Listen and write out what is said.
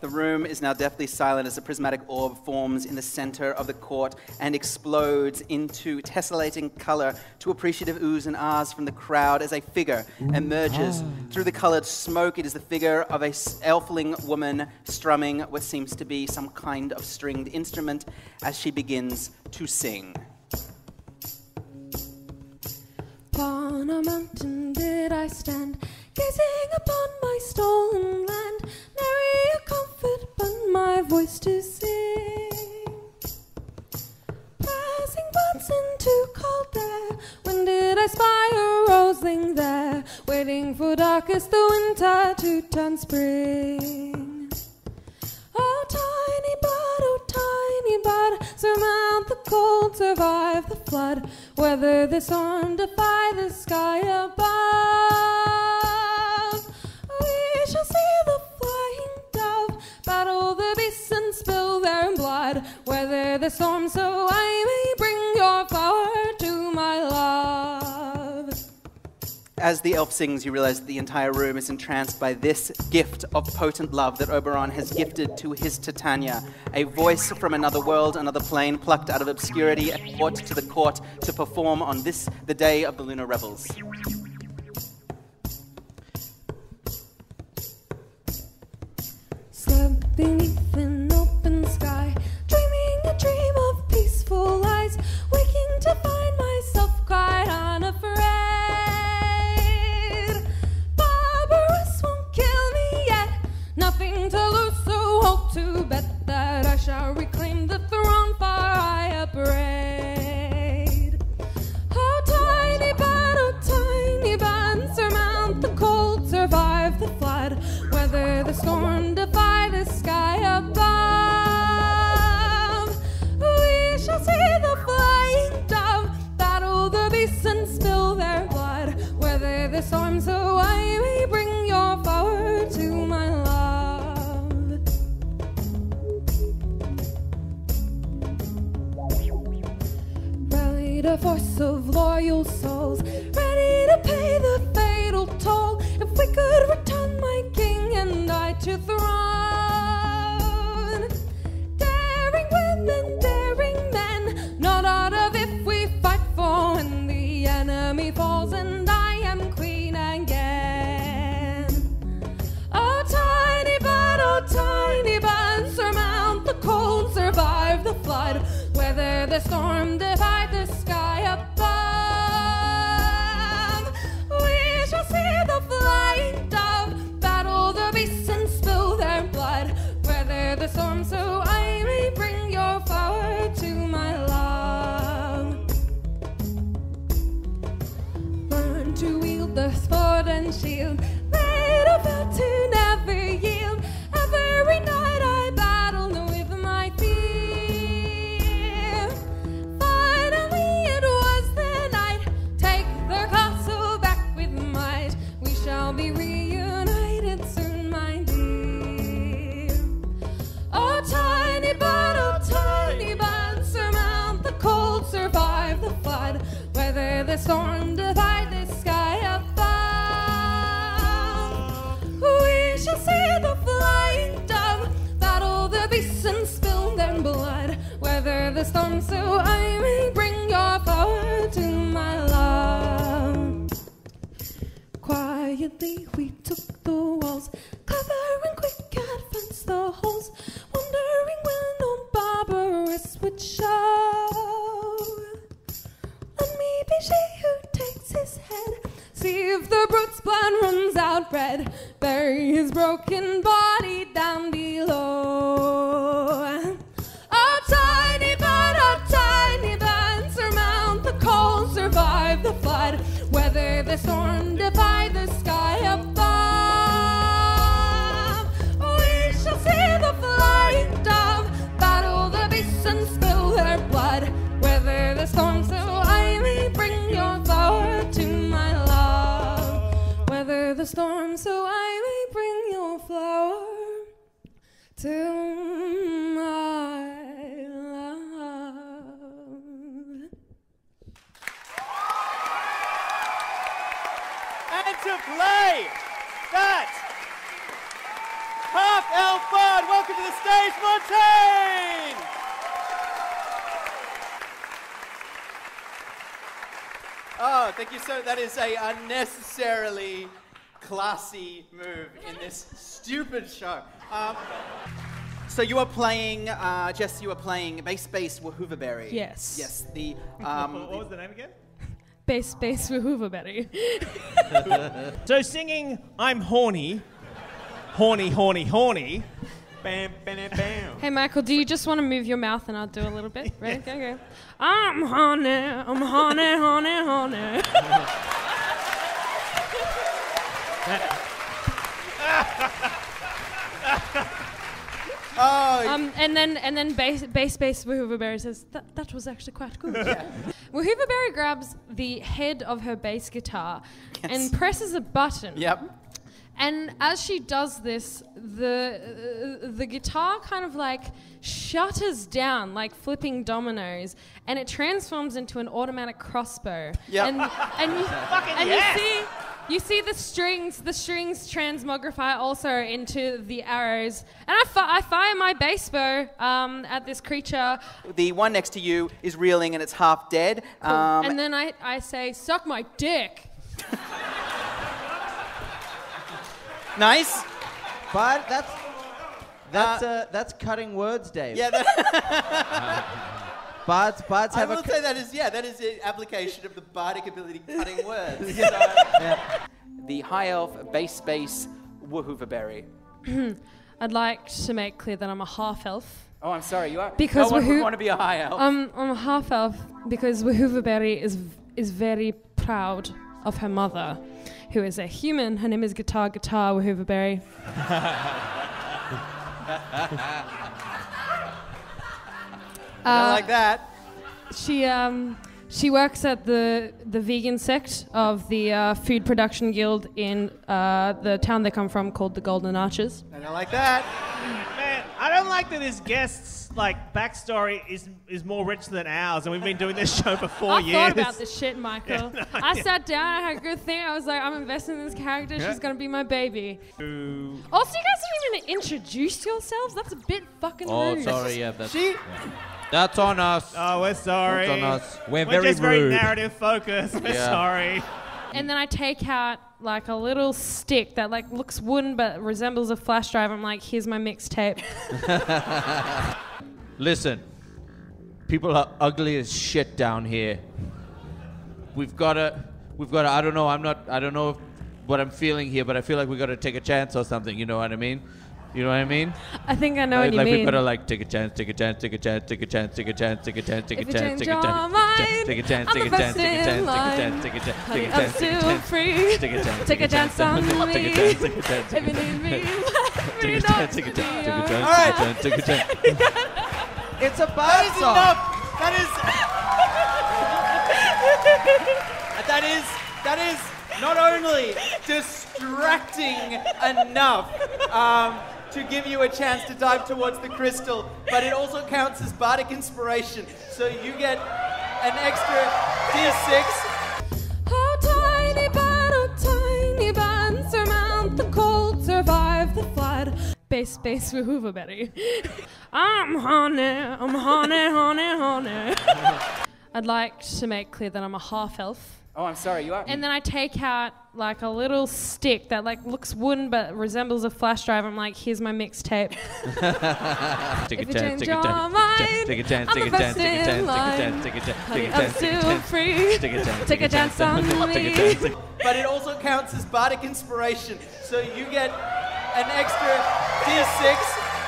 The room is now deathly silent as a prismatic orb forms in the center of the court and explodes into tessellating color to appreciative oohs and ahs from the crowd as a figure emerges. Ah. Through the colored smoke, it is the figure of a elfling woman strumming what seems to be some kind of stringed instrument as she begins to sing. Upon a mountain did I stand, gazing upon my stolen land, my voice to sing. Passing Bunsen to Calder, when did I spy a roseling there, waiting for darkest the winter to turn spring? Oh, tiny bud, oh, tiny bud, surmount the cold, survive the flood, weather the storm, defy the sky above. The storm, so I may bring your flower to my love. As the elf sings, you realize that the entire room is entranced by this gift of potent love that Oberon has gifted to his Titania. A voice from another world, another plane, plucked out of obscurity and brought to the court to perform on this, the day of the lunar revels. To bet that I shall reclaim the Rallied a force of loyal souls, ready to pay the fatal toll. If we could return my king and I to throne. Shield. Made a vow to never yield. Every night I battle with my fear. Finally it was the night. Take the castle back with might. We shall be reunited soon, my dear. Oh, tiny bud, oh, tiny bud, surmount the cold, survive the flood, weather the storm, the beasts and spill their blood, weather the storm, so I may bring your flower to my love. Quietly we took the walls, covering quick advance the holes, wondering when old Barbarous would show. Let me be she who takes his head, see if the brute's blood runs out red, bury his broken body down below. Oh, tiny bud, oh, tiny bud, surmount the cold, survive the flood, weather the storm, defy the sky above. We shall see the flying dove, battle the beasts and spill their blood, weather the storm, so I may bring your flower to my love. Weather the storm, so I to my love. And to play that half elf bud, Grace Fontaine! Oh, thank you so. That is a unnecessarily classy move in this stupid show. Um, so you are playing, uh, Jess. You are playing Bass Bass Wahooverberry. Yes. Yes. The um, What was the name again? Bass, bass, wahooverberry. So singing I'm horny, horny, horny, horny. Bam, bam, bam. Hey, Michael, do you just want to move your mouth and I'll do a little bit? Right? Okay, okay. I'm horny, I'm horny, horny, honey. Oh, Um, and then and then bass bass bass Wahooverberry says that that was actually quite good. Wahooverberry grabs the head of her bass guitar Yes. and presses a button. yep. And as she does this, the uh, the guitar kind of like shutters down like flipping dominoes, and it transforms into an automatic crossbow. Yep. And and you, and yes! you see you see the strings the strings transmogrify also into the arrows, and I, fi- I fire my bass bow um, at this creature, The one next to you is reeling and it's half dead. Um, and then I, I say, "Suck my dick." nice. But that's that's uh, that's cutting words, Dave. Yeah. That, Bards bards I have will a say that is yeah. That is an application of the bardic ability cutting words. So- yeah. The high elf bass bass Wahooverberry. I'd like to make clear that I'm a half elf. Oh, I'm sorry. You are. Because no one would want to be a high elf. Um, I'm a half elf because Wahooverberry is is very proud of her mother, who is a human. Her name is Guitar Guitar Wahooverberry. I Uh, like that. She um she works at the the vegan sect of the uh, food production guild in uh, the town they come from called the Golden Arches. And I like that. Man, I don't like that his guests' like backstory is is more rich than ours, and we've been doing this show for four I years. thought about this shit, Michael. Yeah, no, I yeah. sat down, I had a good thing. I was like, I'm investing in this character. Yeah. She's gonna be my baby. Ooh. Also, you guys didn't even introduce yourselves. That's a bit fucking Oh, rude. sorry. Yeah, that's She. that's on us. Oh, we're sorry. That's on us. We're, We're very just very narrative focused. We're Yeah. sorry. And then I take out like a little stick that like looks wooden but resembles a flash drive. I'm like, here's my mixtape. Listen, people are ugly as shit down here. We've gotta, we've gotta. I don't know. I'm not. I don't know what I'm feeling here, but I feel like we gotta take a chance or something. You know what I mean? You know what I mean? I think I know like what you like we mean. gotta like take a chance, take a chance, take a chance, take a chance, take a chance, take a chance, take a If you chance, take a chance, take a chance, take a chance, take a chance, take a chance, take a chance, take a chance, take a chance, Take a chance on me. take a chance, take a chance, If you need me, let me take a chance, take a chance, take a chance, take a chance, take a chance. It's a That bad is song. enough. That is. that is. That is not only distracting enough um, to give you a chance to dive towards the crystal, but it also counts as bardic inspiration. So you get an extra d6. How tiny but a tiny band surmount the cold, survive the flood. Bass, bass, wahooverberry. I'm honey, I'm honey, honey, honey. I'd like to make clear that I'm a half elf. Oh, I'm sorry. You are. And then I take out like a little stick that like looks wooden but resembles a flash drive. I'm like, here's my mixtape. Take a If you chance, change take a chance, take a chance, I'm take a the chance, first take a in chance, take a line. chance, take a chance, Honey, take a I'm chance, take a still chance, free. take a chance, Take a chance on take a me. chance. but it also counts as bardic inspiration. So you get an extra d6